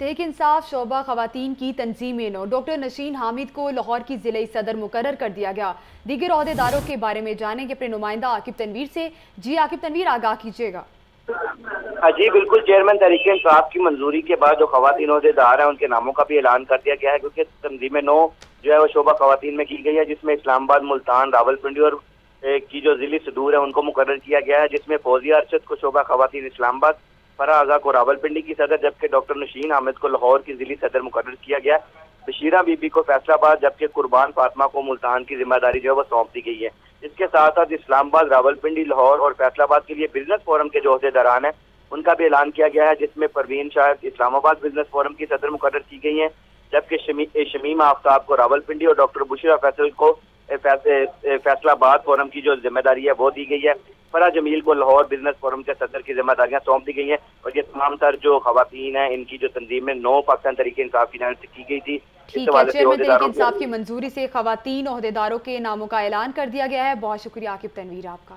تحریک انصاف شعبہ خواتین کی تنظیم نو۔ ڈاکٹر نشین حامد کو لاہور کی ضلعی صدر مقرر کر دیا گیا۔ دیگر عہدیداروں کے بارے میں جانیں گے اپنے نمائندہ عاقب تنویر سے۔ جی عاقب تنویر، آگاہ کیجیے گا۔ ہاں جی بالکل چیئرمین تحریک انصاف کی منظوری کے بعد جو خواتین عہدیدار ہیں، ان کے ناموں کا بھی اعلان کر دیا گیا ہے، کیونکہ تنظیم نو جو ہے وہ شعبہ خواتین میں کی گئی ہے جس میں اسلام آباد، ملتان راول پنڈی اور کی جو ضلعی صدور ہے ان کو مقرر کیا گیا ہے، جس میں فوزیہ ارشد کو شعبہ خواتین اسلام آباد فرا آغا کو راول پنڈی کی صدر، جبکہ ڈاکٹر نشین حامد کو لاہور کی ضلعی صدر مقرر کیا گیا۔ بشیرہ بی بی کو فیصلہ آباد، جبکہ قربان فاطمہ کو ملتان کی ذمہ داری جو ہے وہ سونپ دی گئی ہے۔ اس کے ساتھ ساتھ اسلام آباد، راول پنڈی، لاہور اور فیصلہ آباد کے لیے بزنس فورم کے جو عہدے داران ہیں، ان کا بھی اعلان کیا گیا ہے، جس میں پروین شاہد اسلام آباد بزنس فورم کی صدر مقرر کی گئی ہیں۔ جبکہ شمیم آفتاب کو راول پنڈی اور ڈاکٹر بشیرہ فیصل کو فیصلہ آباد فورم کی جو ذمہ داری ہے وہ دی گئی ہے۔ فرا جمیل کو لاہور بزنس فورم کے صدر کی ذمہ داریاں سونپ دی گئی ہیں اور یہ تمام تر جو خواتین ہیں ان کی جو تنظیم میں نو پاکستان طریقے انصاف کی جانب سے کی گئی تھی طریقے انصاف کی منظوری سے خواتین عہدیداروں کے ناموں کا اعلان کر دیا گیا ہے۔ بہت شکریہ عاقب تنویر آپ کا۔